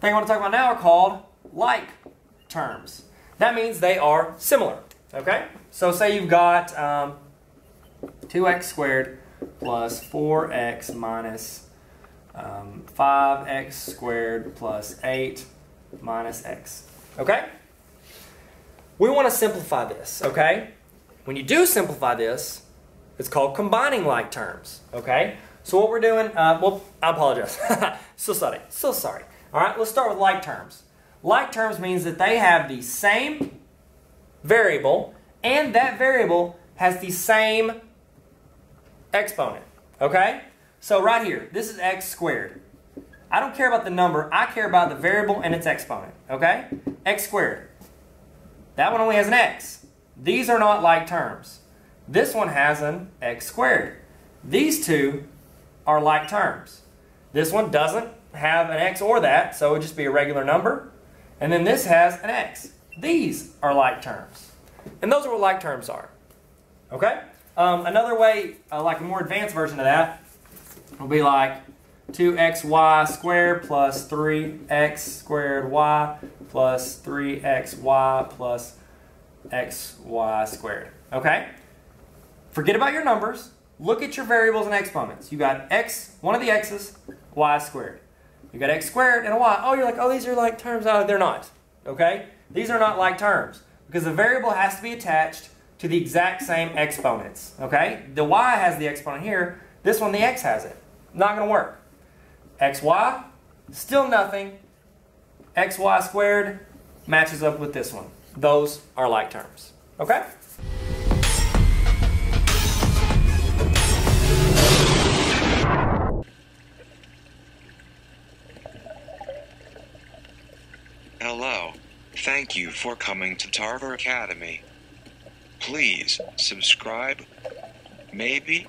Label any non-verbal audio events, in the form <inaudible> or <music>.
thing I want to talk about now are called like terms. That means they are similar. Okay? So say you've got um, 2x squared plus 4x minus um, 5x squared plus 8 minus x. Okay? We want to simplify this, okay? When you do simplify this, it's called combining like terms, okay? So what we're doing, uh, well, I apologize. <laughs> so sorry, so sorry. All right, let's start with like terms. Like terms means that they have the same variable and that variable has the same exponent, okay? So right here, this is x squared. I don't care about the number, I care about the variable and its exponent, okay? x squared. That one only has an x. These are not like terms. This one has an x squared. These two are like terms. This one doesn't have an x or that, so it would just be a regular number. And then this has an x. These are like terms. And those are what like terms are. Okay? Um, another way, uh, like a more advanced version of that, will be like 2xy squared plus 3x squared y plus 3xy plus xy squared. Okay? Forget about your numbers. Look at your variables and exponents. You got x, one of the x's, y squared. You got x squared and a y. Oh, you're like, oh, these are like terms. Oh, they're not. Okay? These are not like terms because the variable has to be attached to the exact same exponents. Okay? The y has the exponent here. This one, the x has it. Not going to work. xy, still nothing. xy squared matches up with this one. Those are like terms. Okay? Hello. Thank you for coming to Tarver Academy. Please subscribe, maybe